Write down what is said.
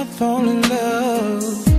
I fall in love.